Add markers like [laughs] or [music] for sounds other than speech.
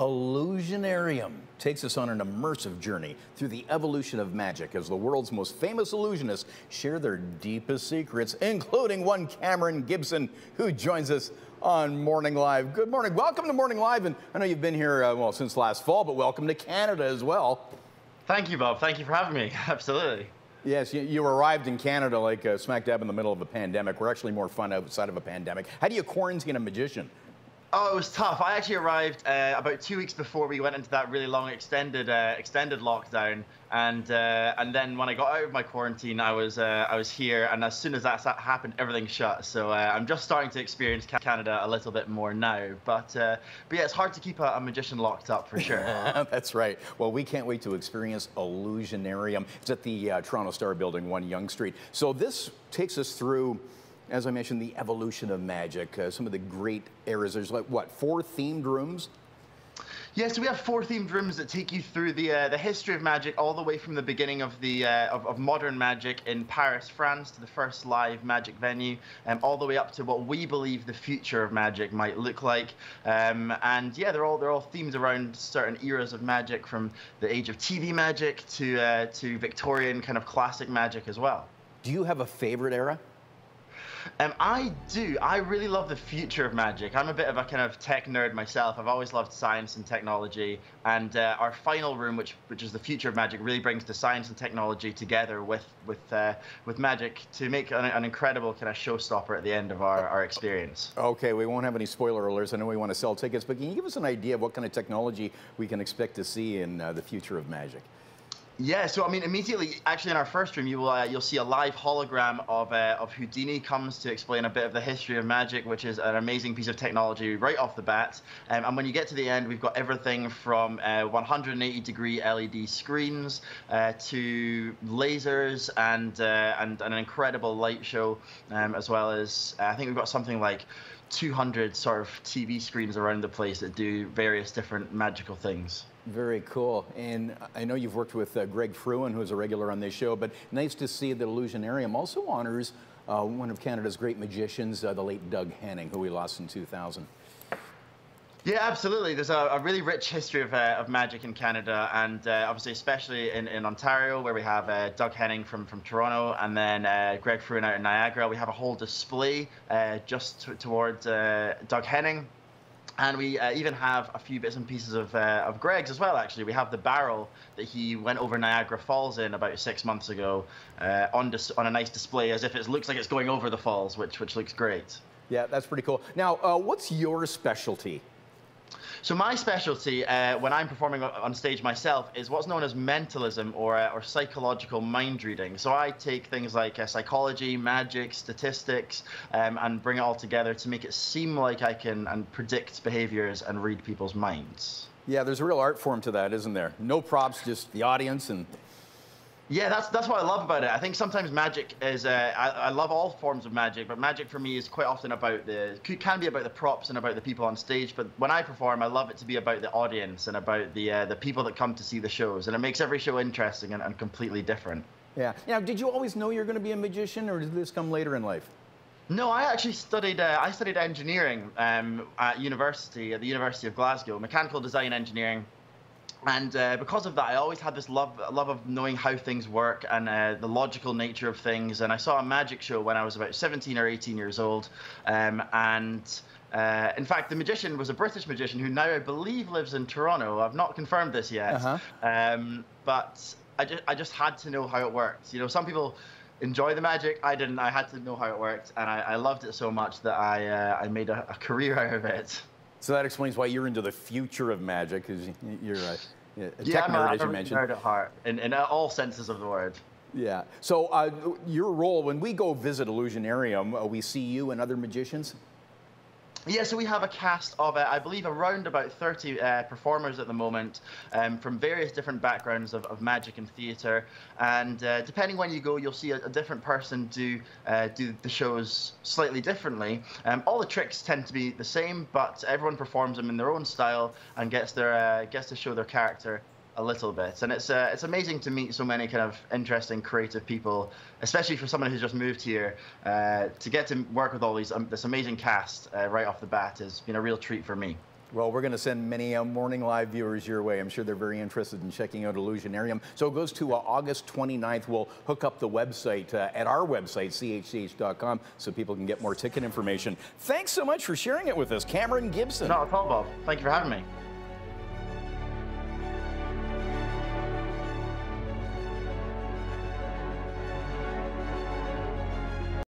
Illusionarium takes us on an immersive journey through the evolution of magic as the world's most famous illusionists share their deepest secrets, including one Cameron Gibson, who joins us on Morning Live. Good morning. Welcome to Morning Live. And I know you've been here, uh, well, since last fall, but welcome to Canada as well. Thank you, Bob. Thank you for having me. [laughs] Absolutely. Yes, you, you, arrived in Canada like uh, smack dab in the middle of a pandemic. We're actually more fun outside of a pandemic. How do you quarantine a magician? Oh, it was tough. I actually arrived uh, about two weeks before we went into that really long extended uh, extended lockdown, and uh, and then when I got out of my quarantine, I was uh, I was here, and as soon as that happened, everything shut. So uh, I'm just starting to experience Canada a little bit more now. But uh, but yeah, it's hard to keep a, a magician locked up for sure. [laughs] That's right. Well, we can't wait to experience Illusionarium. It's at the Toronto Star Building, One Yonge Street. So this takes us through as I mentioned, the evolution of magic, uh, some of the great eras. There's like, what, four themed rooms? Yeah, so we have four themed rooms that take you through the uh, the history of magic, all the way from the beginning of the uh, of, of, modern magic in Paris, France, to the first live magic venue, um, all the way up to what we believe the future of magic might look like. Um, and yeah, they're all they're all themed around certain eras of magic, from the age of TV magic to uh, to Victorian kind of classic magic as well. Do you have a favorite era? Um, I do. I really love the future of magic. I'm a bit of a kind of tech nerd myself. I've always loved science and technology, and uh, our final room, which which is the future of magic, really brings the science and technology together with with uh, with magic to make an, an, incredible kind of showstopper at the end of our, our experience. Okay, we won't have any spoiler alerts. I know we want to sell tickets, but can you give us an idea of what kind of technology we can expect to see in uh, the future of magic? Yeah, so I mean, immediately, actually, in our first room, you will uh, you'll see a live hologram of uh, of Houdini comes to explain a bit of the history of magic, which is an amazing piece of technology right off the bat. Um, and when you get to the end, we've got everything from uh, 180 degree LED screens uh, to lasers and, uh, and an incredible light show, um, as well as uh, I think we've got something like 200 sort of TV screens around the place that do various different magical things. Very cool. And I know you've worked with uh, Greg Frewin, who's a regular on this show, but nice to see that Illusionarium also honors uh, one of Canada's great magicians, uh, the late Doug Henning, who we lost in 2000. Yeah, absolutely. There's a, a really rich history of, uh, of magic in Canada, and uh, obviously, especially in, in Ontario, where we have uh, Doug Henning from, from Toronto, and then Greg Frewin out in Niagara. We have a whole display just towards Doug Henning. And we uh, even have a few bits and pieces of, uh, of Greg's as well, actually. We have the barrel that he went over Niagara Falls in about six months ago uh, on, dis- on a nice display, as if it looks like it's going over the falls, which, which looks great. Yeah, that's pretty cool. Now, what's your specialty? So my specialty uh, when I'm performing on stage myself is what's known as mentalism or, uh, or psychological mind reading. So I take things like uh, psychology, magic, statistics, um, and bring it all together to make it seem like I can and predict behaviors and read people's minds. Yeah, there's a real art form to that, isn't there? No props, just the audience and yeah, that's that's what I love about it. I think sometimes magic is. Uh, I, I love all forms of magic, but magic for me is quite often about the can be about the props and about the people on stage. But when I perform, I love it to be about the audience and about the uh, the people that come to see the shows, and it makes every show interesting and, and completely different. Yeah. Now, did you always know you're going to be a magician, or did this come later in life? No, I actually studied. Uh, I studied engineering um, at university at the University of Glasgow, mechanical design engineering and uh, because of that, I always had this love love of knowing how things work and uh, the logical nature of things. And I saw a magic show when I was about 17 or 18 years old, um, and. Uh, in fact, the magician was a British magician who now I believe lives in Toronto. I've not confirmed this yet, uh-huh. um, but I just I just had to know how it worked. You know, some people enjoy the magic. I didn't. I had to know how it worked, and I, I loved it so much that I uh, I made a, a career out of it. So that explains why you're into the future of magic, because you're a, a yeah, tech nerd, a, as you mentioned. nerd at heart, in, in all senses of the word. Yeah. So uh, your role, when we go visit Illusionarium, uh, we see you and other magicians? Yeah, so we have a cast of, uh, I believe, around about 30 uh, performers at the moment um, from various different backgrounds of, of magic and theatre. And uh, depending when you go, you'll see a, a different person do uh, do the shows slightly differently. Um, all the tricks tend to be the same, but everyone performs them in their own style and gets their uh, gets to show their character a little bit. And it's uh, it's amazing to meet so many kind of interesting, creative people, especially for someone who's just moved here. Uh, to get to work with all these um, this amazing cast uh, right off the bat has been a real treat for me. Well, we're going to send many uh, Morning Live viewers your way. I'm sure they're very interested in checking out Illusionarium. So it goes to uh, August 29th. We'll hook up the website uh, at our website, chch.com, so people can get more ticket information. Thanks so much for sharing it with us, Cameron Gibson. Not at all, Bob. Thank you for having me.